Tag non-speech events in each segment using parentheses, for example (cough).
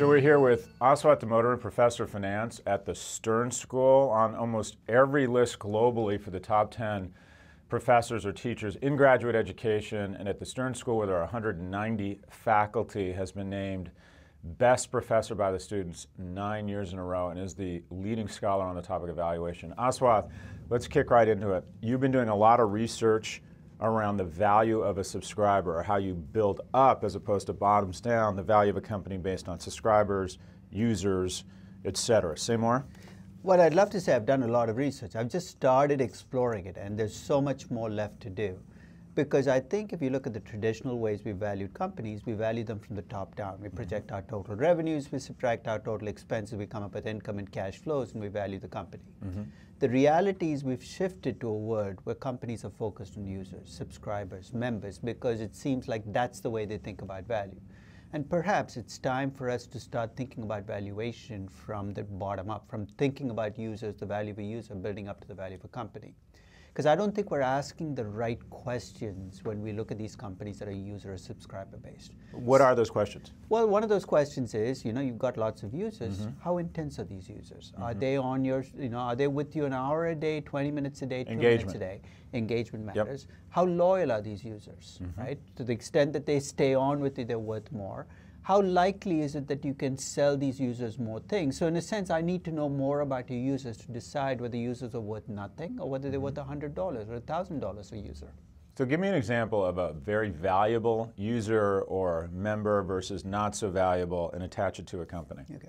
So we're here with Aswath Damodaran, professor of finance at the Stern School, on almost every list globally for the top 10 professors or teachers in graduate education. And at the Stern School, where there are 190 faculty, has been named best professor by the students nine years in a row and is the leading scholar on the topic of valuation. Aswath, let's kick right into it. You've been doing a lot of research around the value of a subscriber or how you build up as opposed to bottoms down the value of a company based on subscribers, users, etc. Say more. Well, I'd love to say I've done a lot of research. I've just started exploring it, and there's so much more left to do. Because I think if you look at the traditional ways we valued companies, we value them from the top down. We project our total revenues, we subtract our total expenses, we come up with income and cash flows, and we value the company. Mm-hmm. The reality is we've shifted to a world where companies are focused on users, subscribers, members, because it seems like that's the way they think about value. And perhaps it's time for us to start thinking about valuation from the bottom up, from thinking about users, the value of a user, building up to the value of a company. Because I don't think we're asking the right questions when we look at these companies that are user or subscriber based. What are those questions? Well, one of those questions is, you know, you've got lots of users. Mm-hmm. How intense are these users? Mm-hmm. Are they on your, you know, are they with you an hour a day, 20 minutes a day, two Engagement. minutes a day? Engagement matters. Yep. How loyal are these users, mm-hmm. right? To the extent that they stay on with you, they're worth more how likely is it that you can sell these users more things? So in a sense, I need to know more about your users to decide whether users are worth nothing or whether they're worth mm-hmm. $100 or $1,000 a user. So give me an example of a very valuable user or member versus not so valuable and attach it to a company. Okay.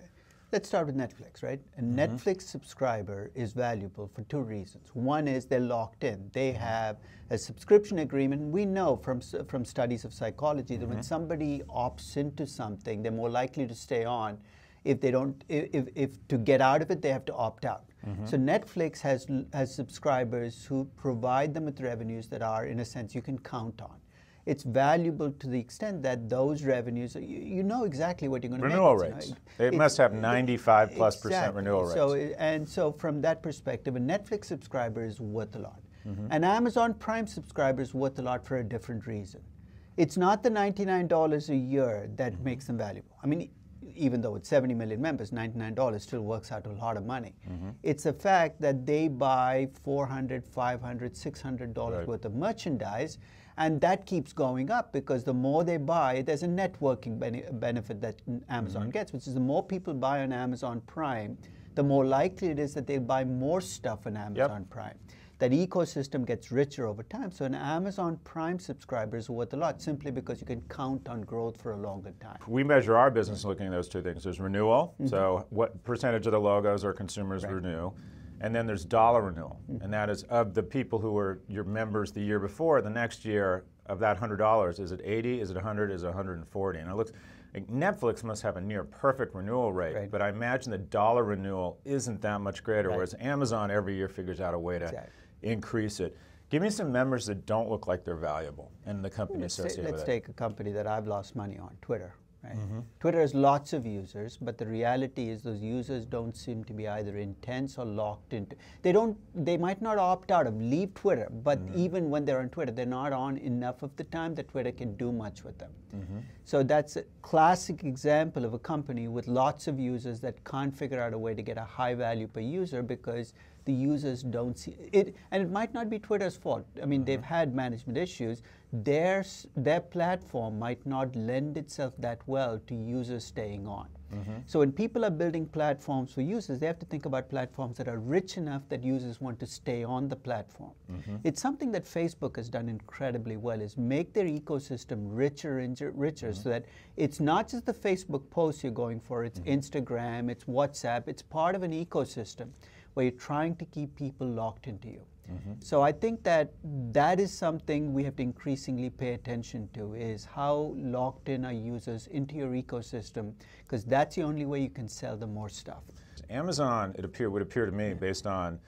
Let's start with Netflix, right? A mm-hmm. Netflix subscriber is valuable for two reasons. One is they're locked in. They mm-hmm. have a subscription agreement. We know from, from studies of psychology that mm-hmm. when somebody opts into something, they're more likely to stay on. If they don't, if, if to get out of it, they have to opt out. Mm-hmm. So Netflix has has subscribers who provide them with revenues that are, in a sense, you can count on it's valuable to the extent that those revenues, you, you know exactly what you're going to renewal make. rates. Know, it must have 95 plus exactly. percent renewal rates. So, and so from that perspective, a Netflix subscriber is worth a lot. Mm-hmm. An Amazon Prime subscriber is worth a lot for a different reason. It's not the $99 a year that mm-hmm. makes them valuable. I mean, even though it's 70 million members, $99 still works out a lot of money. Mm-hmm. It's the fact that they buy $400, $500, $600 right. worth of merchandise and that keeps going up because the more they buy, there's a networking bene- benefit that Amazon mm-hmm. gets, which is the more people buy on Amazon Prime, the more likely it is that they'll buy more stuff on Amazon yep. Prime. That ecosystem gets richer over time. So an Amazon Prime subscriber is worth a lot simply because you can count on growth for a longer time. We measure our business looking at those two things. There's renewal, mm-hmm. so what percentage of the logos or consumers right. renew and then there's dollar renewal, and that is of the people who were your members the year before, the next year of that $100, is it 80, is it 100, is it 140? And it looks like Netflix must have a near perfect renewal rate, right. but I imagine the dollar renewal isn't that much greater, right. whereas Amazon every year figures out a way to exactly. increase it. Give me some members that don't look like they're valuable and the company let's associated let's with it. Let's take a company that I've lost money on, Twitter. Right? Mm-hmm. Twitter has lots of users, but the reality is those users don't seem to be either intense or locked into. They don't. They might not opt out of leave Twitter, but mm-hmm. even when they're on Twitter, they're not on enough of the time that Twitter can do much with them. Mm-hmm. So that's a classic example of a company with lots of users that can't figure out a way to get a high value per user because the users don't see it, and it might not be Twitter's fault. I mean, they've had management issues. Their their platform might not lend itself that well to users staying on. Mm-hmm. So when people are building platforms for users, they have to think about platforms that are rich enough that users want to stay on the platform. Mm-hmm. It's something that Facebook has done incredibly well is make their ecosystem richer and richer mm-hmm. so that it's not just the Facebook posts you're going for, it's mm-hmm. Instagram, it's WhatsApp, it's part of an ecosystem where you're trying to keep people locked into you. Mm-hmm. So I think that that is something we have to increasingly pay attention to is how locked in are users into your ecosystem because that's the only way you can sell them more stuff. Amazon, it appear, would appear to me, based on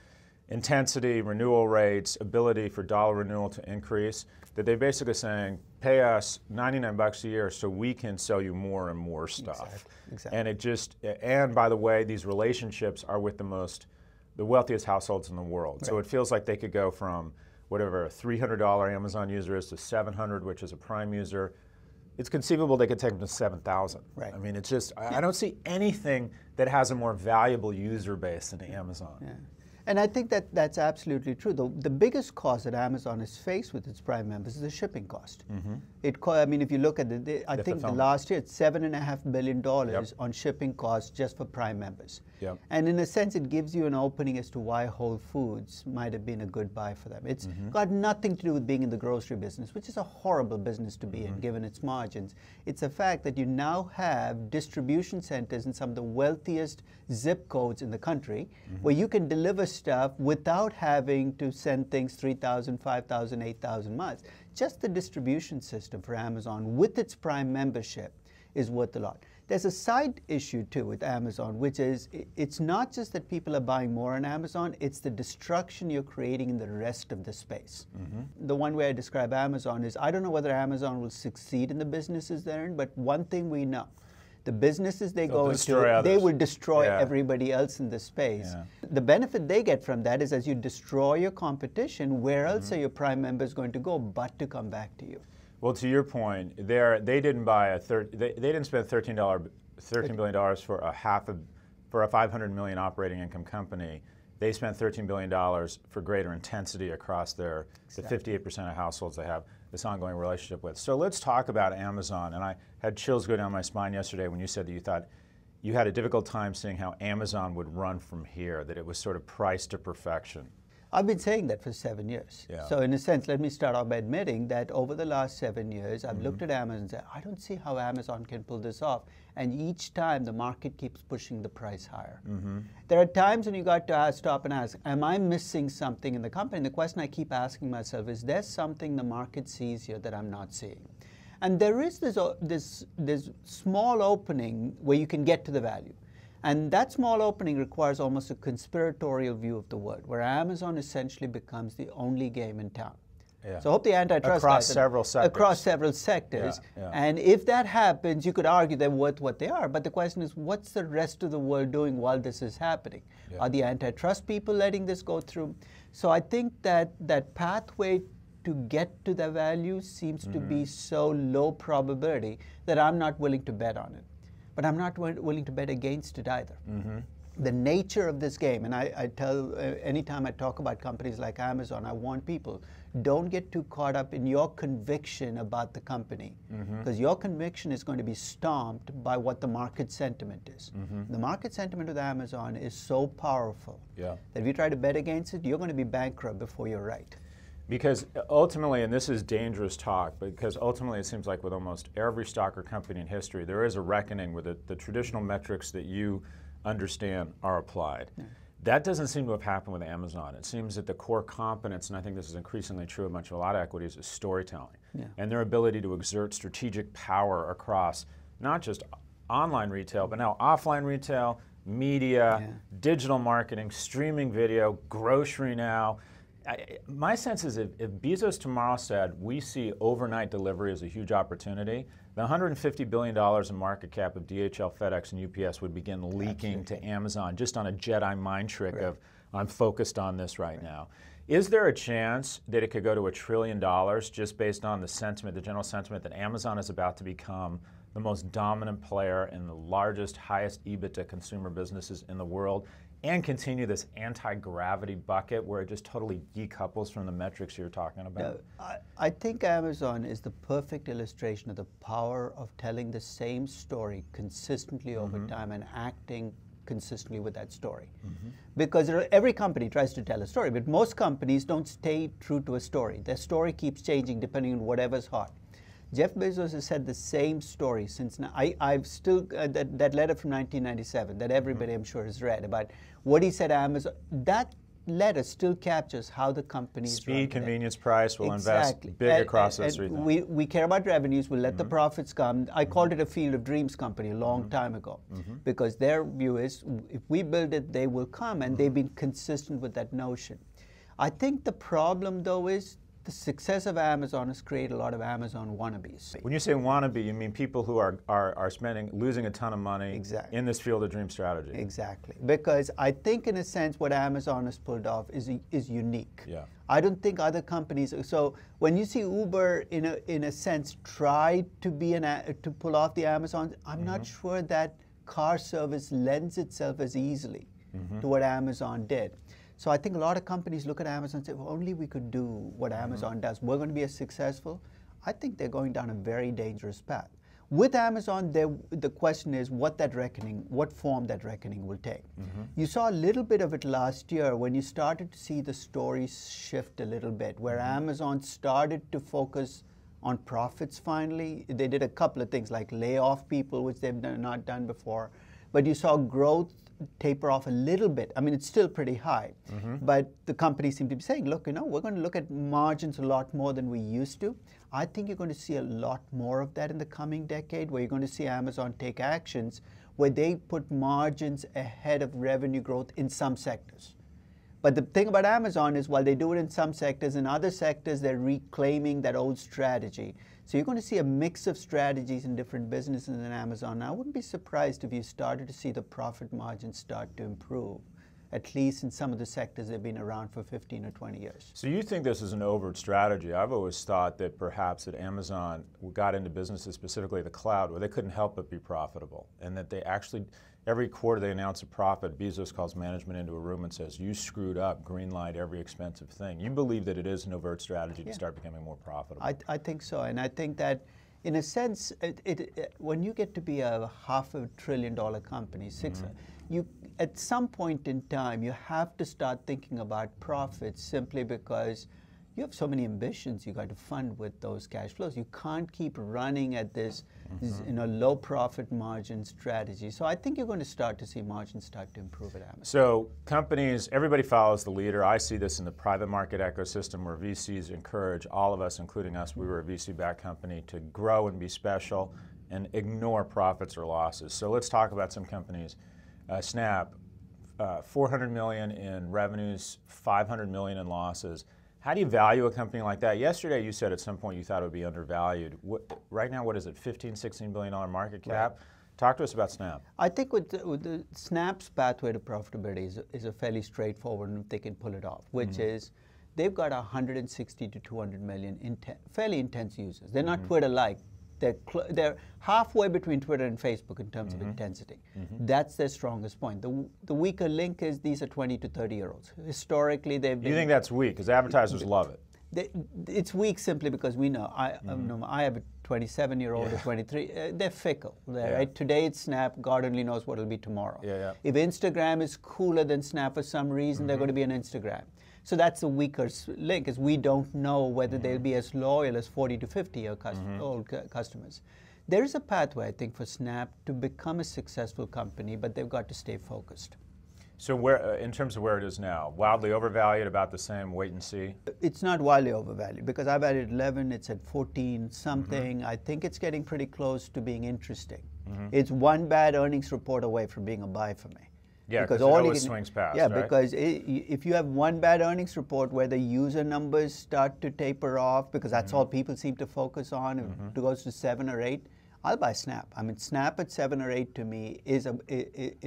intensity, renewal rates, ability for dollar renewal to increase, that they're basically saying, pay us 99 bucks a year so we can sell you more and more stuff. Exactly. exactly. And it just, and by the way, these relationships are with the most the wealthiest households in the world. Right. So it feels like they could go from whatever a $300 Amazon user is to 700, which is a Prime user. it's conceivable they could take them to 7,000. Right. I mean, it's just, I don't see anything that has a more valuable user base than Amazon. Yeah. And I think that that's absolutely true. The, the biggest cost that Amazon is faced with its Prime members is the shipping cost. Mm-hmm. It, co- I mean, if you look at the, the I The think the last year it's seven and a half billion dollars Yep. on shipping costs just for Prime members. Yep. And in a sense, it gives you an opening as to why Whole Foods might have been a good buy for them. It's Mm-hmm. got nothing to do with being in the grocery business, which is a horrible business to be Mm-hmm. in given its margins. It's a fact that you now have distribution centers in some of the wealthiest zip codes in the country Mm-hmm. where you can deliver stuff without having to send things 3,000, 5,000, 8,000 miles. Just the distribution system for Amazon with its Prime membership is worth a lot. There's a side issue too with Amazon, which is it's not just that people are buying more on Amazon, it's the destruction you're creating in the rest of the space. Mm-hmm. The one way I describe Amazon is I don't know whether Amazon will succeed in the businesses they're in, but one thing we know. The businesses they They'll go into, they will destroy Yeah. everybody else in the space. Yeah. The benefit they get from that is as you destroy your competition, where else Mm-hmm. are your prime members going to go but to come back to you? Well, to your point, they didn't buy a thir- they, they didn't spend thirteen dollar thirteen billion dollars for a half a for a five hundred million operating income company. They spent thirteen billion dollars for greater intensity across their the fifty eight percent of households they have this ongoing relationship with. So let's talk about Amazon. And I had chills go down my spine yesterday when you said that you thought you had a difficult time seeing how Amazon would run from here, that it was sort of priced to perfection. I've been saying that for seven years. Yeah. So, in a sense, let me start off by admitting that over the last seven years, I've looked Mm-hmm. at Amazon and said, I don't see how Amazon can pull this off. And each time the market keeps pushing the price higher. Mm-hmm. There are times when you got to ask, stop and ask, Am I missing something in the company? And the question I keep asking myself is, There something the market sees here that I'm not seeing? And there is this, this, this small opening where you can get to the value. And that small opening requires almost a conspiratorial view of the world, where Amazon essentially becomes the only game in town. Yeah. So I hope the antitrust Across guys- several sectors. across several sectors. Yeah, yeah. And if that happens, you could argue they're worth what they are. But the question is, what's the rest of the world doing while this is happening? Are the antitrust people letting this go through? So I think that that pathway to get to the value seems to Mm-hmm. be so low probability that I'm not willing to bet on it. But I'm not wi- willing to bet against it either. Mm-hmm. The nature of this game, and I, I tell uh, anytime I talk about companies like Amazon, I want people don't get too caught up in your conviction about the company, Mm-hmm. because your conviction is going to be stomped by what the market sentiment is. Mm-hmm. The market sentiment with Amazon is so powerful Yeah. that if you try to bet against it, you're going to be bankrupt before you're right. Because ultimately, and this is dangerous talk, because ultimately it seems like with almost every stock or company in history, there is a reckoning where the, the traditional metrics that you understand are applied. That doesn't seem to have happened with Amazon. It seems that the core competence, and I think this is increasingly true of much of a lot of equities, is storytelling. Yeah. And their ability to exert strategic power across not just online retail, but now offline retail, media, Yeah. digital marketing, streaming video, grocery now. I, my sense is if, if Bezos tomorrow said we see overnight delivery as a huge opportunity, the 150 billion dollars in market cap of DHL, FedEx, and UPS would begin leaking to Amazon just on a Jedi mind trick of I'm focused on this right, now. Is there a chance that it could go to a trillion dollars just based on the sentiment, the general sentiment that Amazon is about to become the most dominant player in the largest, highest EBITDA consumer businesses in the world, and continue this anti-gravity bucket where it just totally decouples from the metrics you're talking about? I, I think Amazon is the perfect illustration of the power of telling the same story consistently over mm-hmm. time and acting consistently with that story. Mm-hmm. Because there are, every company tries to tell a story, but most companies don't stay true to a story. Their story keeps changing depending on whatever's hot. Jeff Bezos has said the same story since now. I, I've still, uh, that, that letter from 1997 that everybody mm-hmm. I'm sure has read about what he said Amazon, that letter still captures how the company Speed, convenience, price will Exactly. invest big And- across and- those three and things. We, we care about revenues, We'll let Mm-hmm. the profits come. I called it a field of dreams company a long time ago Mm-hmm. because their view is if we build it, they will come, and Mm-hmm. they've been consistent with that notion. I think the problem, though, is the success of Amazon has created a lot of Amazon wannabes. When you say wannabe, you mean people who are, are, are spending, losing a ton of money Exactly. in this field of dream strategy. Exactly. Because I think, in a sense, what Amazon has pulled off is, is unique. Yeah. I don't think other companies. So when you see Uber, in a, in a sense, try to be an to pull off the Amazon, I'm not mm-hmm. sure that car service lends itself as easily mm-hmm. to what Amazon did. So I think a lot of companies look at Amazon and say, "If only we could do what mm-hmm. Amazon does, we're going to be as successful." I think they're going down a very dangerous path. With Amazon, the question is what that reckoning, what form that reckoning will take. Mm-hmm. You saw a little bit of it last year when you started to see the stories shift a little bit, where mm-hmm. Amazon started to focus on profits finally. They did a couple of things like lay off people, which they've not done before. But you saw growth taper off a little bit. I mean, it's still pretty high. Mm-hmm. But the companies seem to be saying, look, you know, we're going to look at margins a lot more than we used to. I think you're going to see a lot more of that in the coming decade, where you're going to see Amazon take actions where they put margins ahead of revenue growth in some sectors. But the thing about Amazon is while they do it in some sectors, in other sectors they're reclaiming that old strategy. So you're going to see a mix of strategies in different businesses in Amazon. Now, I wouldn't be surprised if you started to see the profit margins start to improve, at least in some of the sectors that have been around for 15 or 20 years. So you think this is an overt strategy? I've always thought that perhaps that Amazon got into businesses, specifically the cloud, where they couldn't help but be profitable, and that they actually every quarter they announce a profit. Bezos calls management into a room and says, "You screwed up. Greenlight every expensive thing." You believe that it is an overt strategy to start becoming more profitable? I, I think so, and I think that, in a sense, it, it, it- when you get to be a half a trillion dollar company, 6 mm-hmm. you at some point in time you have to start thinking about profits simply because you have so many ambitions you got to fund with those cash flows. You can't keep running at this, z- you low profit margin strategy. So I think you're going to start to see margins start to improve at Amazon. So companies, everybody follows the leader. I see this in the private market ecosystem where VCs encourage all of us, including us, we were a VC-backed company, to grow and be special and ignore profits or losses. So let's talk about some companies. Uh, Snap, uh, 400 million in revenues, 500 million in losses. How do you value a company like that? Yesterday you said at some point you thought it would be undervalued. What, right now, what is it, 15, 16 billion dollar market cap? Talk to us about Snap. I think with the, with the Snap's pathway to profitability is, is a fairly straightforward one if they can pull it off, which mm-hmm. is they've got 160 to 200 million inten- fairly intense users. They're not mm-hmm. Twitter-like. They're, cl- they're halfway between Twitter and Facebook in terms of intensity. That's their strongest point. The, the weaker link is these are 20 to 30 year olds. Historically, they've been You think that's weak? Because advertisers love it. they, it's weak simply because we know. I, um, I have a 27 year old, a 23. Uh, they're fickle. They're, Yeah. Right? Today it's Snap. God only knows what it'll be tomorrow. Yeah, yeah. If Instagram is cooler than Snap for some reason, they're going to be on Instagram. So that's the weaker link, is we don't know whether they'll mm-hmm. be as loyal as 40 to 50 year cus- mm-hmm. old cu- customers. There is a pathway, I think, for Snap to become a successful company, but they've got to stay focused. So where, uh, in terms of where it is now, wildly overvalued, about the same. Wait and see. It's not wildly overvalued because I've added 11, it's at 14 something. Mm-hmm. I think it's getting pretty close to being interesting. It's one bad earnings report away from being a buy for me. Yeah, 'cause it all always can- swings past, Yeah, right? because i y if you have one bad earnings report where the user numbers start to taper off, because that's Mm-hmm. all people seem to focus on, if it goes to seven or eight, I'll buy Snap. I mean, Snap at seven or eight to me is a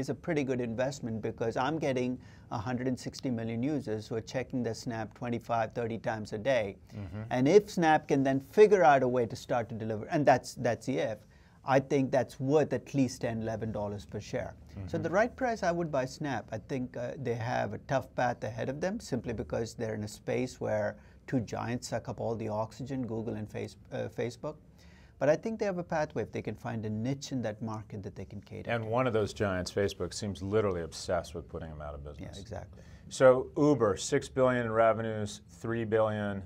is a pretty good investment because I'm getting 160 million users who are checking their Snap 25, 30 times a day, Mm-hmm. and if Snap can then figure out a way to start to deliver, and that's that's the if. I think that's worth at least $10, $11 per share. So the right price, I would buy Snap. I think uh, they have a tough path ahead of them simply because they're in a space where two giants suck up all the oxygen, Google and face, uh, Facebook. But I think they have a pathway if they can find a niche in that market that they can cater. And one of those giants, Facebook, seems literally obsessed with putting them out of business. yeah, exactly. So Uber, six billion in revenues, three billion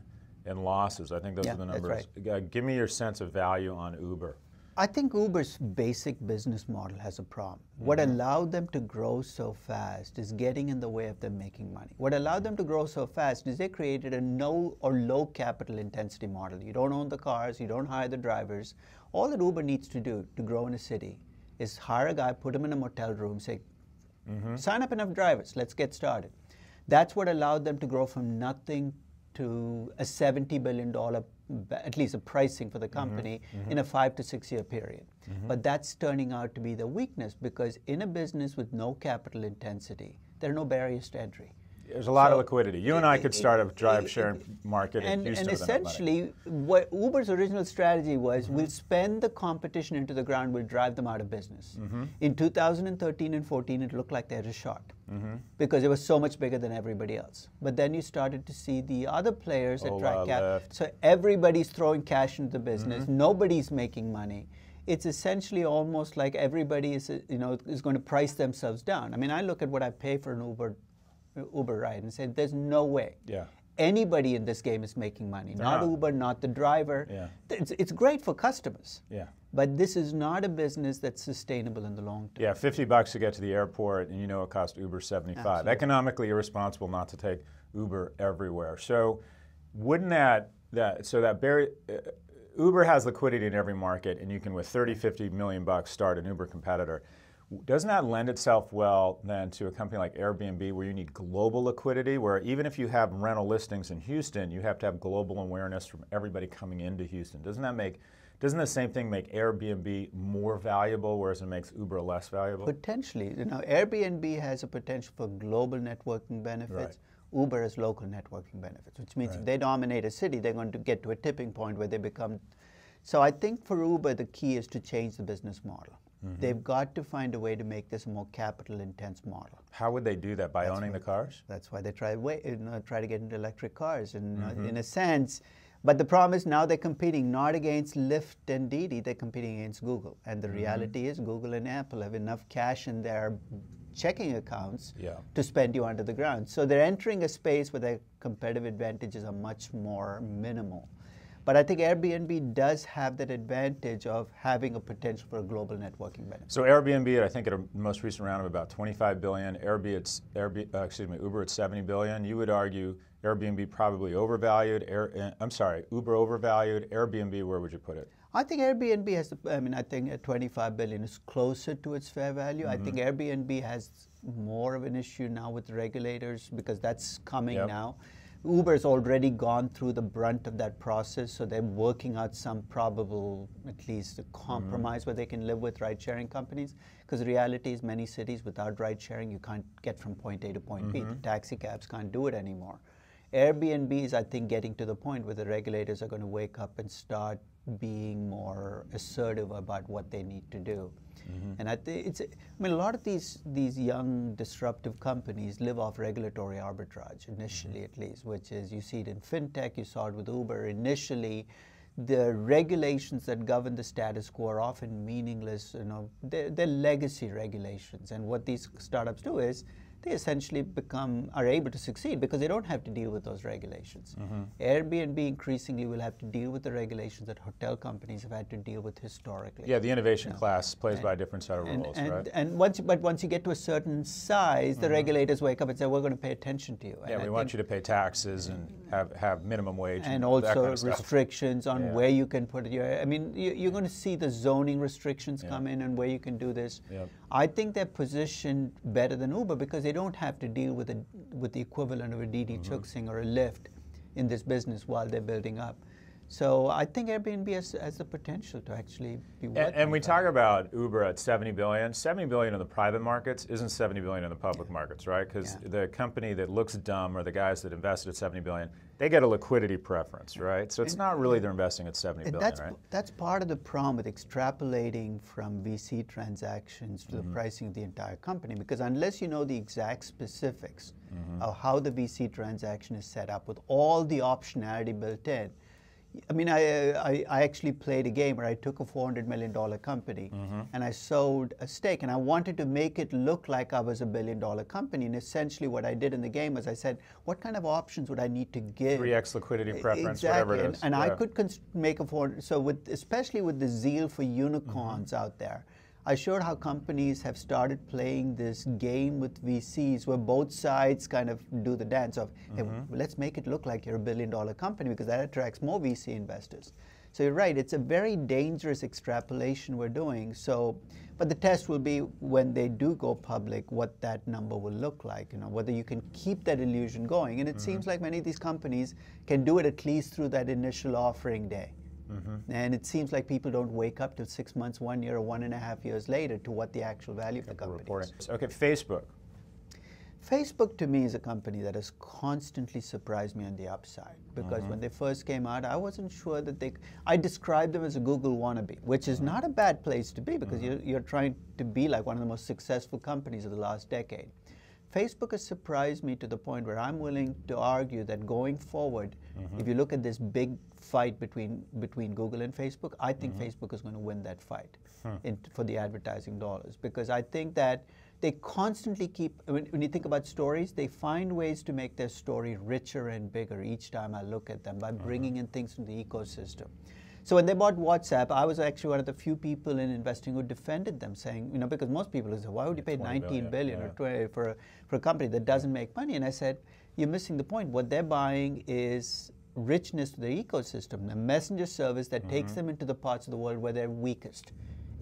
in losses. I think those Yeah, are the that's numbers. Uh, give me your sense of value on Uber. I think Uber's basic business model has a problem. What allowed them to grow so fast is getting in the way of them making money. What allowed them to grow so fast is they created a no or low capital intensity model. You don't own the cars, you don't hire the drivers. All that Uber needs to do to grow in a city is hire a guy, put him in a motel room, say, mm-hmm. sign up enough drivers, let's get started. That's what allowed them to grow from nothing to a $70 billion, at least a pricing for the mm-hmm. company, mm-hmm. in a five to six year period. Mm-hmm. But that's turning out to be the weakness because in a business with no capital intensity, there are no barriers to entry. There's a lot so, of liquidity. You and I could start a drive sharing market and, in And essentially, what Uber's original strategy was mm-hmm. we'll spend the competition into the ground, we'll drive them out of business. Mm-hmm. In 2013 and 14, it looked like they had a shot mm-hmm. because it was so much bigger than everybody else. But then you started to see the other players attract capital. So everybody's throwing cash into the business, mm-hmm. nobody's making money it's essentially almost like everybody is, you know, is going to price themselves down. I mean, I look at what I pay for an Uber Uber ride and said, "There's no way." Yeah. Anybody in this game is making money, not, not, Uber, not the driver. Yeah. It's, it's great for customers. Yeah. But this is not a business that's sustainable in the long term. Yeah, 50 bucks to get to the airport, and you know it costs Uber 75. Absolutely. Economically irresponsible not to take Uber everywhere. So, wouldn't that that so that Barry, uh, Uber has liquidity in every market, and you can with 30, 50 million bucks start an Uber competitor. Doesn't that lend itself well then to a company like Airbnb where you need global liquidity, where even if you have rental listings in Houston, you have to have global awareness from everybody coming into Houston? Doesn't that make doesn't the same thing make Airbnb more valuable, whereas it makes Uber less valuable? Potentially. You know, Airbnb has a potential for global networking benefits. Right. Uber has local networking benefits, which means right. if they dominate a city, they're going to get to a tipping point where they become. So I think for Uber, the key is to change the business model. Mm-hmm. They've got to find a way to make this a more capital intense model. How would they do that? By that's owning the cars? That's why they try, you know, try to get into electric cars. And mm-hmm. uh, in a sense, but the problem is now they're competing not against Lyft and Didi, they're competing against Google. And the mm-hmm. reality is Google and Apple have enough cash in their checking accounts yeah. to spend you under the ground. So they're entering a space where their competitive advantages are much more minimal. But I think Airbnb does have that advantage of having a potential for a global networking benefit. So Airbnb, I think at a most recent round of about 25 billion, Airbnb, it's, Airbnb, uh, excuse me, Uber at 70 billion. You would argue Airbnb probably overvalued. Air, uh, I'm sorry, Uber overvalued. Airbnb, where would you put it? I think Airbnb has. I mean, I think at 25 billion is closer to its fair value. Mm-hmm. I think mm-hmm. Airbnb has more of an issue now with regulators because that's coming yep. now. Uber's already gone through the brunt of that process, so they're working out some probable, at least, a compromise mm-hmm. where they can live with ride-sharing companies. Because the reality is, many cities without ride-sharing, you can't get from point A to point mm-hmm. B. The taxi cabs can't do it anymore. Airbnb is, I think, getting to the point where the regulators are going to wake up and start being more assertive about what they need to do. Mm-hmm. And I think it's, I mean, a lot of these these young disruptive companies live off regulatory arbitrage initially, mm-hmm. at least, which is you see it in fintech, you saw it with Uber initially. The regulations that govern the status quo are often meaningless. You know, they're, they're legacy regulations, and what these startups do is they essentially become are able to succeed because they don't have to deal with those regulations. Mm-hmm. Airbnb increasingly will have to deal with the regulations that hotel companies have had to deal with historically. Yeah, the innovation class plays and, by a different set of and, rules, and, right? And once, but once you get to a certain size, the mm-hmm. regulators wake up and say, "We're going to pay attention to you." Yeah, we I want you to pay taxes and have have minimum wage and, also kind of restrictions on yeah. where you can put your. I mean, you, are going to see the zoning restrictions yeah. come in and where you can do this. Yep. I think they're positioned better than Uber because they don't have to deal with, a, with the equivalent of a Didi mm-hmm. Chuxing or a Lyft in this business while they're building up. So I think Airbnb has, has the potential to actually be. And, and we talk about Uber at 70 billion. 70 billion in the private markets isn't 70 billion in the public yeah. markets, right? Because yeah. the company that looks dumb or the guys that invested at 70 billion, they get a liquidity preference, right? So it's and, not really they're investing at 70 billion, that's, right? That's part of the problem with extrapolating from VC transactions to mm-hmm. the pricing of the entire company, because unless you know the exact specifics mm-hmm. of how the VC transaction is set up with all the optionality built in I mean, I, I, I, actually played a game where I took a $400 million company mm-hmm. and I sold a stake. And I wanted to make it look like I was a billion dollar company. And essentially, what I did in the game was I said, what kind of options would I need to give? 3x liquidity preference, exactly. whatever it is. And, and yeah. I could make a 400 So, with, especially with the zeal for unicorns mm-hmm. out there, I showed how companies have started playing this game with VCs where both sides kind of do the dance of, hey, mm-hmm. let's make it look like you're a billion dollar company because that attracts more VC investors. So you're right, it's a very dangerous extrapolation we're doing. So, but the test will be when they do go public, what that number will look like, you know, whether you can keep that illusion going. And it mm-hmm. seems like many of these companies can do it at least through that initial offering day. Mm-hmm. And it seems like people don't wake up till six months, one year, or one and a half years later to what the actual value of the company reporting. is. Okay, Facebook. Facebook to me is a company that has constantly surprised me on the upside because mm-hmm. when they first came out, I wasn't sure that they. I described them as a Google wannabe, which is mm-hmm. not a bad place to be because mm-hmm. you're, you're trying to be like one of the most successful companies of the last decade. Facebook has surprised me to the point where I'm willing to argue that going forward, mm-hmm. if you look at this big fight between between Google and Facebook, I think mm-hmm. Facebook is going to win that fight hmm. in, for the advertising dollars because I think that they constantly keep when, when, you think about stories they find ways to make their story richer and bigger each time i look at them by mm-hmm. bringing in things from the ecosystem so when they bought whatsapp i was actually one of the few people in investing who defended them saying you know because most people say why would you pay 19 billion, billion yeah. or 20 for a, for a company that doesn't make money and i said you're missing the point what they're buying is richness to the ecosystem the messenger service that mm-hmm. takes them into the parts of the world where they're weakest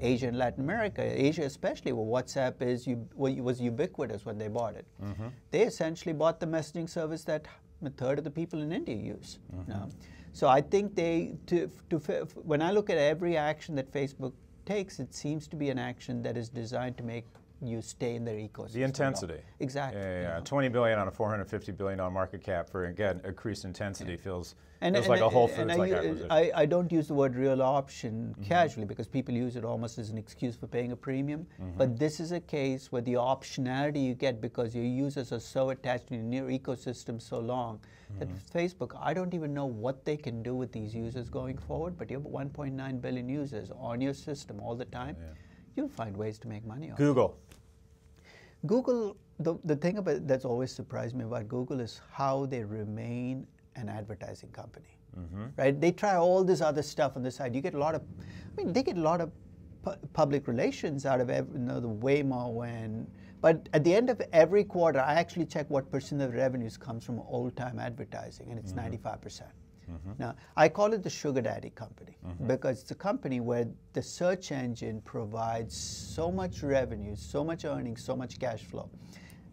Asia and Latin America, Asia especially, where WhatsApp is was ubiquitous when they bought it. Mm-hmm. They essentially bought the messaging service that a third of the people in India use. Mm-hmm. So I think they to, to when I look at every action that Facebook takes, it seems to be an action that is designed to make you stay in their ecosystem. The intensity. Exactly. Yeah, yeah, yeah. 20 billion on a 450 billion dollar market cap for again increased intensity yeah. feels and, feels and, like and, a Whole Foods like acquisition. I, I don't use the word real option mm-hmm. casually because people use it almost as an excuse for paying a premium. Mm-hmm. But this is a case where the optionality you get because your users are so attached to your ecosystem so long mm-hmm. that Facebook, I don't even know what they can do with these users going forward. But you have 1.9 billion users on your system all the time. Yeah you'll find ways to make money. Google. Google, the, the thing about that's always surprised me about Google is how they remain an advertising company. Mm-hmm. Right? They try all this other stuff on the side. You get a lot of, I mean, they get a lot of pu- public relations out of every, you know, the Waymo and, but at the end of every quarter, I actually check what percent of revenues comes from old-time advertising, and it's mm-hmm. 95 percent. Mm-hmm. Now, I call it the sugar daddy company mm-hmm. because it's a company where the search engine provides so much revenue, so much earnings, so much cash flow,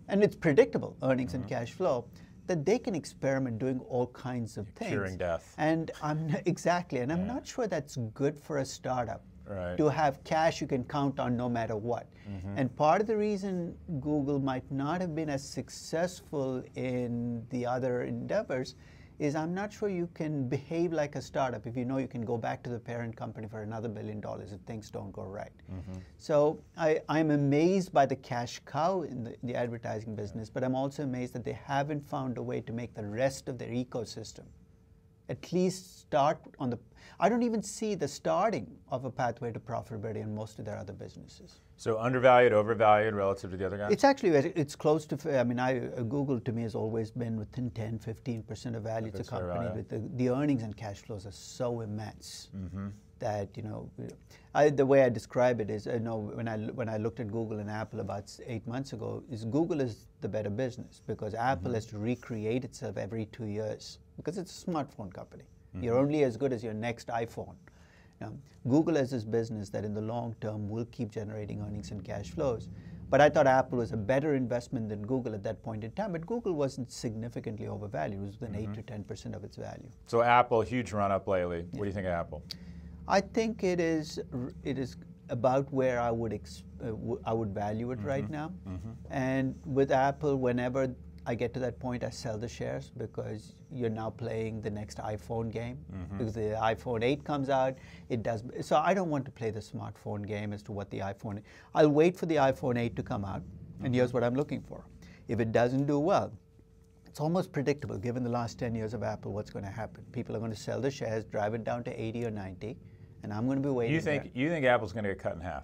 and it's predictable earnings mm-hmm. and cash flow that they can experiment doing all kinds of things. Curing death. And I'm (laughs) exactly, and I'm not sure that's good for a startup. Right. To have cash you can count on no matter what. Mm-hmm. And part of the reason Google might not have been as successful in the other endeavors is I'm not sure you can behave like a startup if you know you can go back to the parent company for another billion dollars if things don't go right. Mm-hmm. So I, I'm amazed by the cash cow in the, the advertising business, but I'm also amazed that they haven't found a way to make the rest of their ecosystem at least start on the. I don't even see the starting of a pathway to profitability in most of their other businesses. So undervalued, overvalued relative to the other guys? It's actually, it's close to, I mean, I, uh, Google to me has always been within 10, 15% of value to company. But the, the, earnings and cash flows are so immense mm-hmm. that, you know, I, the way I describe it is, you know, when I, when I looked at Google and Apple about eight months ago, is Google is the better business because Apple mm-hmm. has to recreate itself every two years because it's a smartphone company. Mm-hmm. You're only as good as your next iPhone. Now, Google has this business that in the long term will keep generating earnings and cash flows. But I thought Apple was a better investment than Google at that point in time. But Google wasn't significantly overvalued. It was within mm-hmm. 8 to 10% of its value. So Apple, huge run up lately. What do you think of Apple? I think it is, it is about where I would, ex- uh, w- I would value it mm-hmm. right now. Mm-hmm. And with Apple, whenever I get to that point, I sell the shares because you're now playing the next iPhone game. Mm-hmm. Because the iPhone 8 comes out, it does. So I don't want to play the smartphone game as to what the iPhone. I'll wait for the iPhone 8 to come out, mm-hmm. and here's what I'm looking for. If it doesn't do well, it's almost predictable, given the last 10 years of Apple, what's going to happen. People are going to sell the shares, drive it down to 80 or 90, and I'm going to be waiting. You think there. you think Apple's going to get cut in half?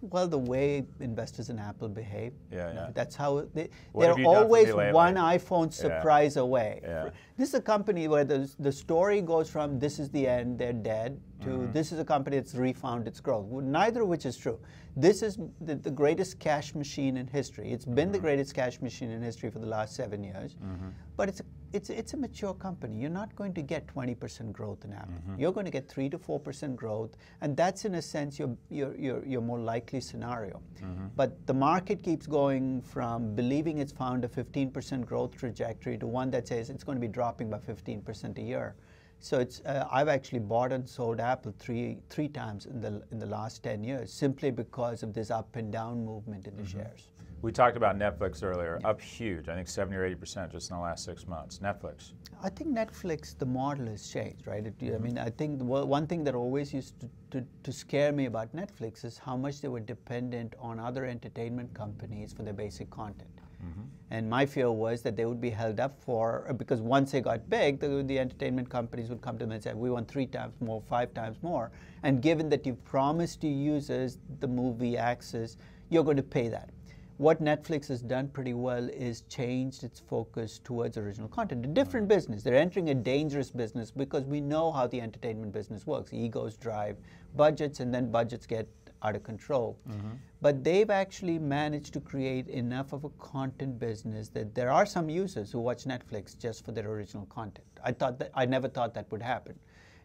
Well, the way investors in Apple behave. Yeah, yeah. That's how they, they're always one iPhone surprise yeah. away. Yeah. This is a company where the, the story goes from this is the end, they're dead, to mm-hmm. this is a company that's refound its growth. Neither of which is true. This is the, the greatest cash machine in history. It's been mm-hmm. the greatest cash machine in history for the last seven years. Mm-hmm. But it's a, it's, it's a mature company. You're not going to get 20% growth in Apple. Mm-hmm. You're going to get 3 to 4% growth, and that's in a sense your, your, your, your more likely scenario. Mm-hmm. But the market keeps going from believing it's found a 15% growth trajectory to one that says it's going to be dropping by 15% a year. So it's, uh, I've actually bought and sold Apple three, three times in the, in the last 10 years simply because of this up and down movement in the mm-hmm. shares. We talked about Netflix earlier, yeah. up huge, I think 70 or 80% just in the last six months. Netflix. I think Netflix, the model has changed, right? It, mm-hmm. I mean, I think the, one thing that always used to, to, to, scare me about Netflix is how much they were dependent on other entertainment companies for their basic content. Mm-hmm. And my fear was that they would be held up for, because once they got big, the, the, entertainment companies would come to them and say, we want three times more, five times more. And given that you've promised your users the movie access, you're going to pay that. What Netflix has done pretty well is changed its focus towards original content. A different business. They're entering a dangerous business because we know how the entertainment business works. Egos drive budgets, and then budgets get out of control. Mm-hmm. But they've actually managed to create enough of a content business that there are some users who watch Netflix just for their original content. I thought that I never thought that would happen.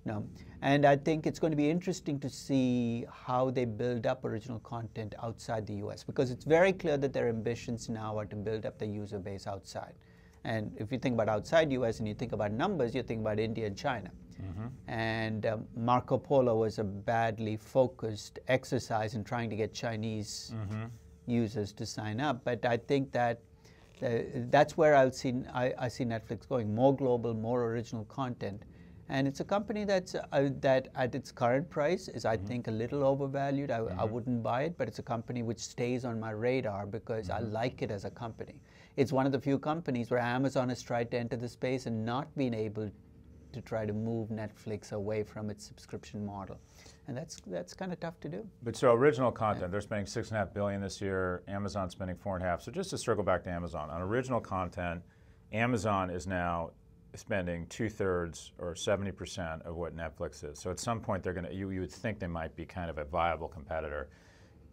No. And I think it's going to be interesting to see how they build up original content outside the US because it's very clear that their ambitions now are to build up the user base outside. And if you think about outside US and you think about numbers, you think about India and China. Mm-hmm. And um, Marco Polo was a badly focused exercise in trying to get Chinese mm-hmm. users to sign up. But I think that uh, that's where see, I, I, see Netflix going more global, more original content. And it's a company that's uh, that at its current price is, I mm-hmm. think, a little overvalued. I, I, mm-hmm. wouldn't buy it, but it's a company which stays on my radar because I mm-hmm. like it as a company. It's one of the few companies where Amazon has tried to enter the space and not been able to try to move Netflix away from its subscription model. And that's that's kind of tough to do. But so original content, yeah. they're spending six and a half billion this year. Amazon spending four and a half. So just to circle back to Amazon on original content, Amazon is now spending two thirds or seventy percent of what Netflix is. So at some point, they're going to. You, you would think they might be kind of a viable competitor.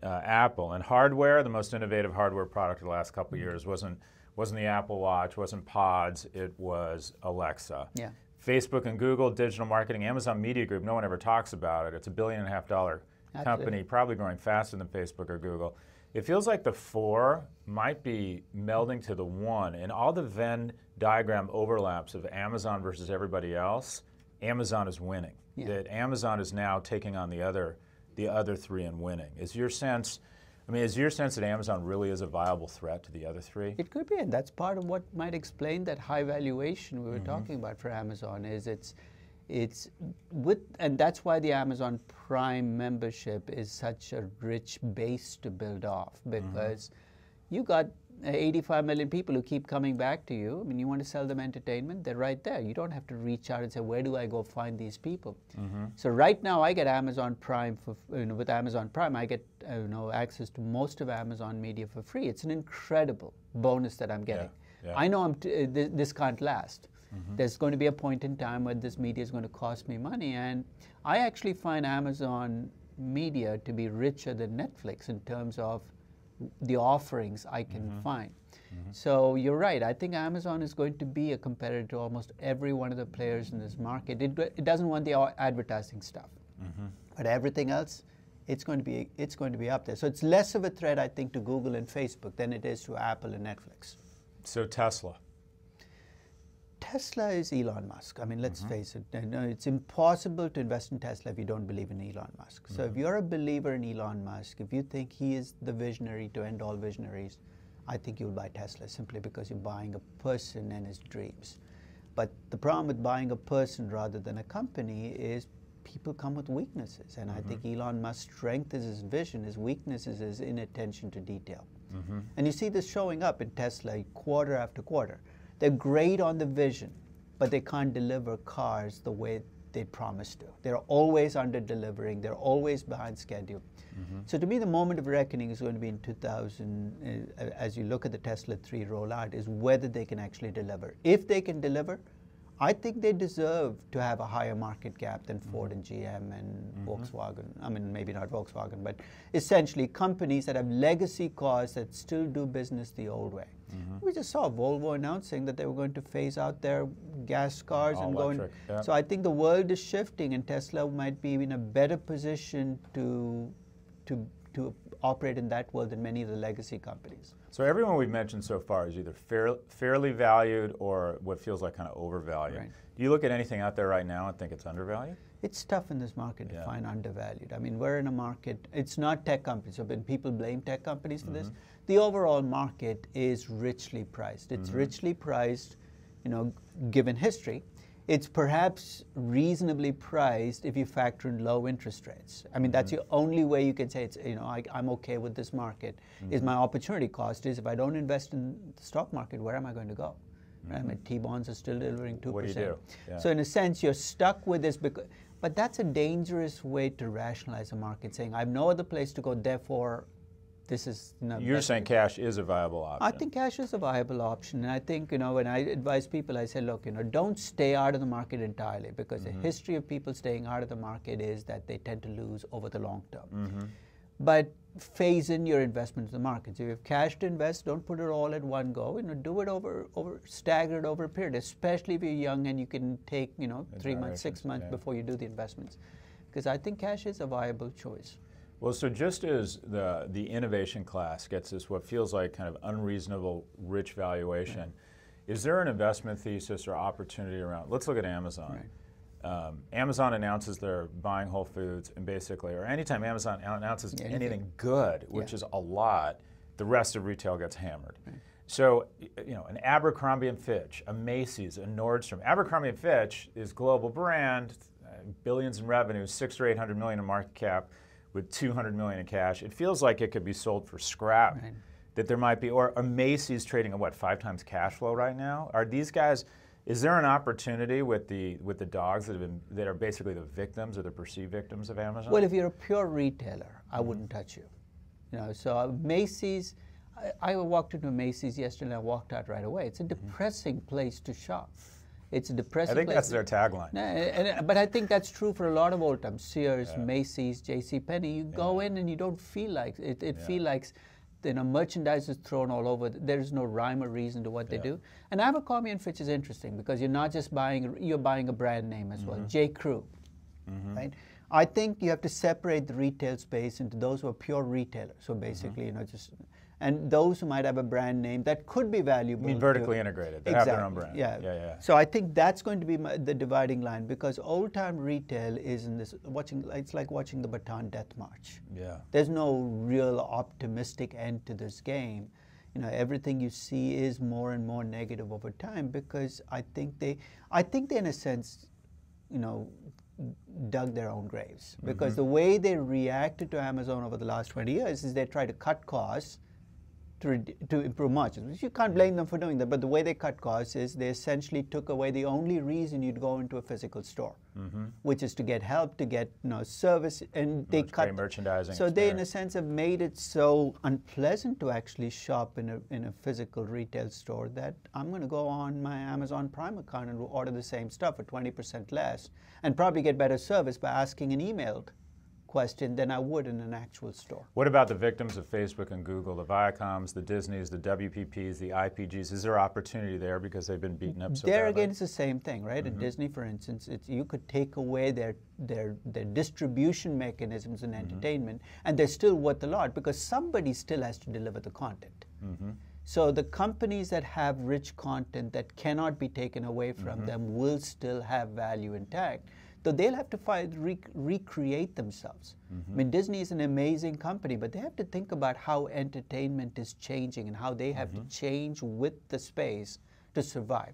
Uh, Apple and hardware, the most innovative hardware product of the last couple mm-hmm. years wasn't wasn't the Apple Watch, wasn't Pods, it was Alexa. Yeah. Facebook and Google, digital marketing, Amazon Media Group, no one ever talks about it. It's a billion and a half dollar company, probably growing faster than Facebook or Google. It feels like the four might be melding to the one. And all the Venn diagram overlaps of Amazon versus everybody else, Amazon is winning. Yeah. That Amazon is now taking on the other, the other three and winning. Is your sense? I mean, is your sense that Amazon really is a viable threat to the other three? It could be, and that's part of what might explain that high valuation we were mm-hmm. talking about for Amazon. Is it's it's with, and that's why the Amazon Prime membership is such a rich base to build off mm-hmm. because mm-hmm. you got 85 million people who keep coming back to you. I mean, you want to sell them entertainment, they're right there. You don't have to reach out and say, where do I go find these people? Mm-hmm. So right now, I get Amazon Prime for you know with Amazon Prime, I get uh, you know access to most of Amazon Media for free. It's an incredible bonus that I'm getting. Yeah, yeah. I know t- uh, th- this can't last. Mm-hmm. There's going to be a point in time where this media is going to cost me money, and I actually find Amazon Media to be richer than Netflix in terms of the offerings I can mm-hmm. find. Mm-hmm. So you're right. I think Amazon is going to be a competitor to almost every one of the players in this market. It, it doesn't want the advertising stuff, mm-hmm. but everything else, it's going to be it's going to be up there. So it's less of a threat, I think, to Google and Facebook than it is to Apple and Netflix. So Tesla. Tesla is Elon Musk. I mean, let's mm-hmm. face it. it's impossible to invest in Tesla if you don't believe in Elon Musk. So if mm-hmm. you're a believer in Elon Musk, if you think he is the visionary to end all visionaries, I think you'll buy Tesla simply because you're buying a person and his dreams. But the problem with buying a person rather than a company is people come with weaknesses. And mm-hmm. I think mm-hmm. Elon Musk's strength is his vision, his weakness is his inattention to detail. Mm-hmm. And you see this showing up in Tesla quarter after quarter. They're great on the vision, but they can't deliver cars the way they promised to. They're always under delivering, they're always behind schedule. Mm-hmm. So to me, the moment of reckoning is going to be in 2000, uh, as you look at the Tesla 3 rollout, is whether they can actually deliver. If they can deliver, I think they deserve to have a higher market cap than Ford and GM and mm-hmm. Volkswagen. I mean, maybe not Volkswagen, but essentially companies that have legacy cars that still do business the old way. Mm-hmm. We just saw Volvo announcing that they were going to phase out their gas cars All and going. Yep. So I think the world is shifting, and Tesla might be in a better position to to to operate in that world than many of the legacy companies. So everyone we've mentioned so far is either fair, fairly valued or what feels like kind of overvalued. Right. Do you look at anything out there right now and think it's undervalued? It's tough in this market yeah. to find undervalued. I mean, we're in a market, it's not tech companies. So when people blame tech companies for mm-hmm. this, the overall market is richly priced. It's mm-hmm. richly priced, you know, given history it's perhaps reasonably priced if you factor in low interest rates. I mean, that's mm-hmm. the only way you can say it's, you know, I, am okay with this market. Mm-hmm. Is my opportunity cost is if I don't invest in the stock market, where am I going to go? Mm-hmm. I mean, T-bonds are still delivering 2%. What do you do? Yeah. So in a sense, you're stuck with this because, but that's a dangerous way to rationalize a market, saying I have no other place to go, therefore this is you're saying cash is a viable option i think cash is a viable option and i think you know when i advise people i say look you know don't stay out of the market entirely because mm-hmm. the history of people staying out of the market is that they tend to lose over the long term mm-hmm. but phase in your investment in the market so if you have cash to invest don't put it all at one go you know do it over over staggered over a period especially if you're young and you can take you know three months six months yeah. before you do the investments because i think cash is a viable choice well, so just as the, the innovation class gets this what feels like kind of unreasonable rich valuation, right. is there an investment thesis or opportunity around? Let's look at Amazon. Right. Um, Amazon announces they're buying Whole Foods, and basically, or anytime Amazon announces anything. anything good, which yeah. is a lot, the rest of retail gets hammered. Right. So, you know, an Abercrombie and Fitch, a Macy's, a Nordstrom. Abercrombie and Fitch is global brand, uh, billions in revenue, six or eight hundred million in market cap with 200 million in cash. It feels like it could be sold for scrap. Right. That there might be, or a Macy's trading at what five times cash flow right now. Are these guys? Is there an opportunity with the with the dogs that have been that are basically the victims or the perceived victims of Amazon? Well, if you're a pure retailer, I mm-hmm. wouldn't touch you. You know, so uh, Macy's. I, I, walked into Macy's yesterday and I walked out right away. It's a mm-hmm. depressing place to shop. It's a depressing. I think that's their tagline. No, and, but I think that's true for a lot of old times. Sears, yeah. Macy's, J.C. Penney. You yeah. go in and you don't feel like it. It yeah. feels like you know merchandise is thrown all over. There is no rhyme or reason to what they do. And Abercrombie and Fitch is interesting because you're not just buying. You're buying a brand name as mm-hmm. well. J. Crew, mm-hmm. right? I think you have to separate the retail space into those who are pure retailers. So basically, mm-hmm. you know, just and those who might have a brand name that could be valuable. I mean vertically integrated. They exactly. have their own brand. Yeah. yeah, yeah. So I think that's going to be my, the dividing line because old time retail is in this watching. It's like watching the Bataan Death March. Yeah. There's no real optimistic end to this game. You know, everything you see is more and more negative over time because I think they, I think they in a sense, you know, dug their own graves because mm-hmm. the way they reacted to Amazon over the last 20 years is they tried to cut costs to, to improve margins. You can't blame them for doing that, but the way they cut costs is they essentially took away the only reason you'd go into a physical store, mm-hmm. which is to get help, to get you know, service, and they cut merchandising. So they, in a sense, have made it so unpleasant to actually shop in a in a physical retail store that I'm going to go on my Amazon Prime account and order the same stuff for 20% less, and probably get better service by asking an email question than I would in an actual store. What about the victims of Facebook and Google, the Viacoms, the Disneys, the WPPs, the IPGs? Is there opportunity there because they've been beaten up so There badly? again, it's the same thing, right? Mm-hmm. At Disney, for instance, you could take away their, their, their distribution mechanisms in mm-hmm. entertainment, and they're still worth a lot because somebody still has to deliver the content. Mm-hmm. So the companies that have rich content that cannot be taken away from mm-hmm. them will still have value intact. So they'll have to find, rec- recreate themselves. Mm-hmm. I mean, Disney is an amazing company, but they have to think about how entertainment is changing and how they have mm-hmm. to change with the space to survive.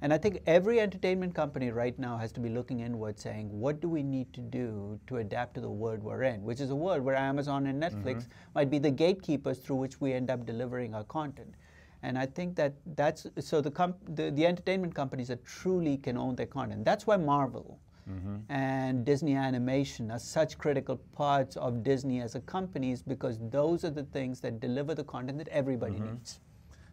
And I think every entertainment company right now has to be looking inward saying, what do we need to do to adapt to the world we're in? Which is a world where Amazon and Netflix mm-hmm. might be the gatekeepers through which we end up delivering our content. And I think that that's so the, comp- the, the entertainment companies that truly can own their content. That's why Marvel mm-hmm. and Disney Animation are such critical parts of Disney as a company is because those are the things that deliver the content that everybody mm-hmm. needs.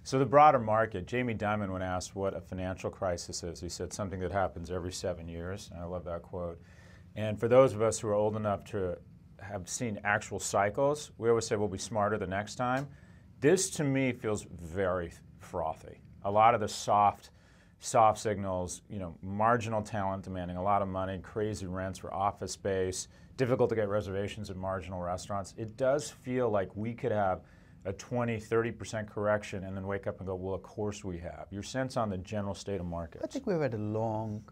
So the broader market, Jamie Dimon, when asked what a financial crisis is, he said something that happens every seven years. And I love that quote. And for those of us who are old enough to have seen actual cycles, we always say we'll be smarter the next time. This to me feels very frothy. A lot of the soft, soft signals, you know, marginal talent demanding a lot of money, crazy rents for office space, difficult to get reservations at marginal restaurants. It does feel like we could have a 20, 30% correction and then wake up and go, well, of course we have. Your sense on the general state of markets? I think we've had a long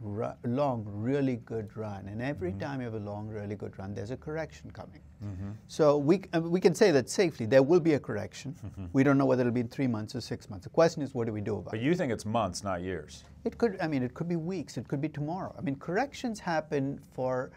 long, really good run. And every mm-hmm. time you have a long, really good run, there's a correction coming. Mm-hmm. So we, we can say that safely. There will be a correction. Mm-hmm. We don't know whether it'll be in three months or six months. The question is, what do we do about it? But you think it's months, not years. It could, I mean, it could be weeks. It could be tomorrow. I mean, corrections happen for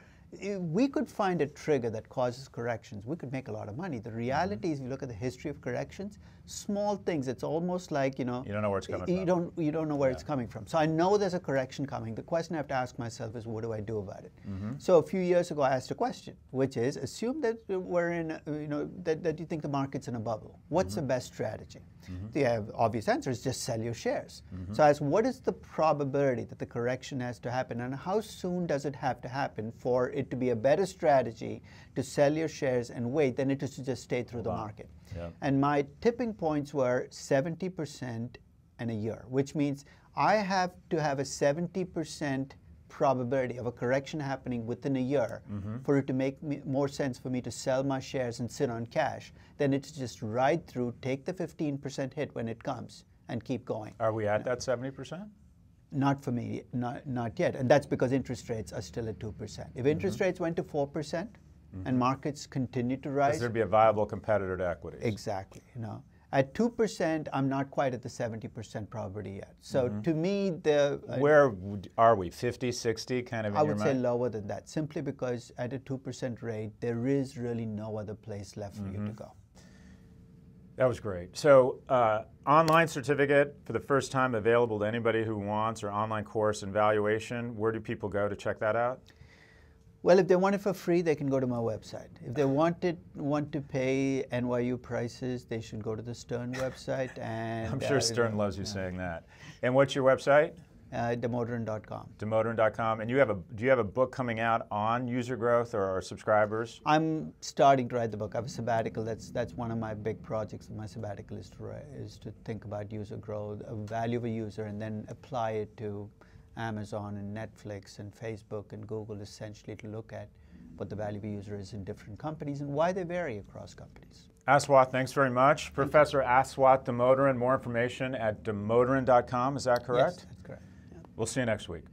we could find a trigger that causes corrections, we could make a lot of money. The reality mm-hmm. is, if you look at the history of corrections, small things. It's almost like you know. You don't know where it's coming you from. Don't you don't know where yeah. it's coming from. So I know there's a correction coming. The question I have to ask myself is, what do I do about it? Mm-hmm. So a few years ago, I asked a question, which is, assume that we're in, you know, that, that you think the market's in a bubble. What's mm-hmm. the best strategy? Mm-hmm. The obvious answer is just sell your shares. Mm-hmm. So I asked, what is the probability that the correction has to happen, and how soon does it have to happen for it to be a better strategy to sell your shares and wait than it is to just stay through the market? Yeah. And my tipping points were 70% in a year, which means I have to have a 70% probability of a correction happening within a year mm-hmm. for it to make me, more sense for me to sell my shares and sit on cash than it's just ride through, take the 15% hit when it comes, and keep going. Are we at that 70%? Not for me, not, not yet. And that's because interest rates are still at 2%. If interest mm-hmm. rates went to 4%, mm-hmm. and markets continue to rise. There'd be a viable competitor to equities. Exactly. You know, at two percent, I'm not quite at the seventy percent probability yet. So mm-hmm. to me, the uh, where are we? 50, 60, kind of. I would say lower than that, simply because at a two percent rate, there is really no other place left for mm-hmm. you to go. That was great. So, uh, online certificate for the first time available to anybody who wants, or online course and valuation. Where do people go to check that out? Well, if they want it for free, they can go to my website. If they want it, want to pay NYU prices, they should go to the Stern website. And I'm sure uh, Stern loves you yeah. saying that. And what's your website? Uh, Damodaran.com. Damodaran.com. And you have a do you have a book coming out on user growth or, subscribers? I'm starting to write the book. I have a sabbatical. That's that's one of my big projects of my sabbatical is to write, is to think about user growth, a value of a user, and then apply it to Amazon and Netflix and Facebook and Google essentially to look at what the value of a user is in different companies and why they vary across companies. Aswath, thanks very much. Professor Aswath Damodaran, more information at damodaran.com, is that correct? Yes, that's correct. Yeah. We'll see you next week.